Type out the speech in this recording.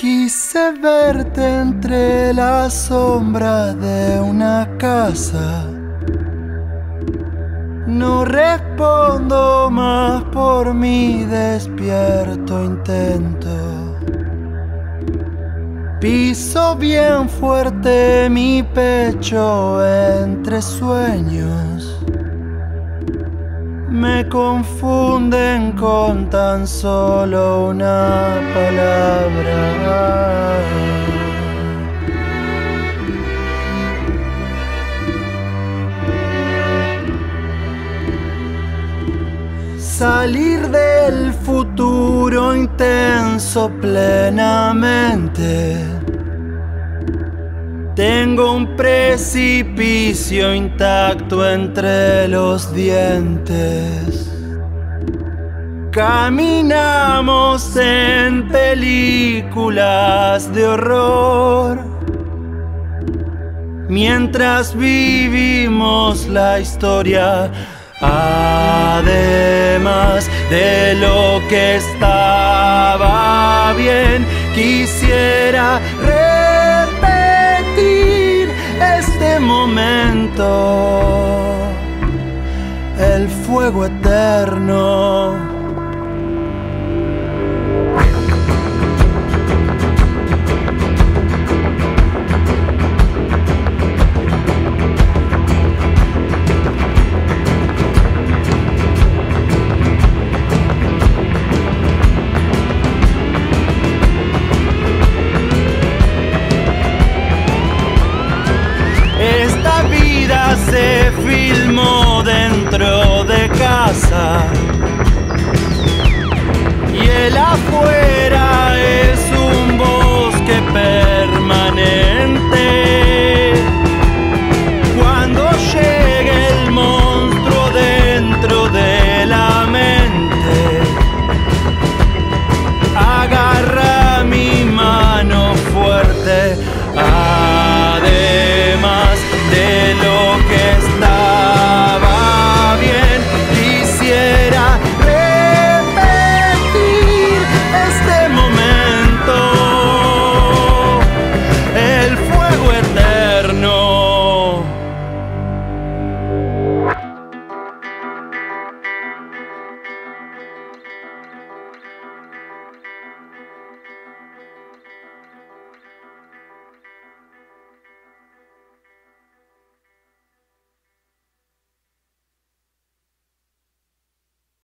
Quise verte entre las sombras de una casa. No respondo más por mi despierto intento. Piso bien fuerte mi pecho entre sueños. Me confunden con tan solo una palabra. Salir del futuro intenso plenamente. Tengo un precipicio intacto entre los dientes. Caminamos en películas de horror. Mientras vivimos la historia Además de lo que estaba bien, quisiera repetir este momento, el fuego eterno. halfway.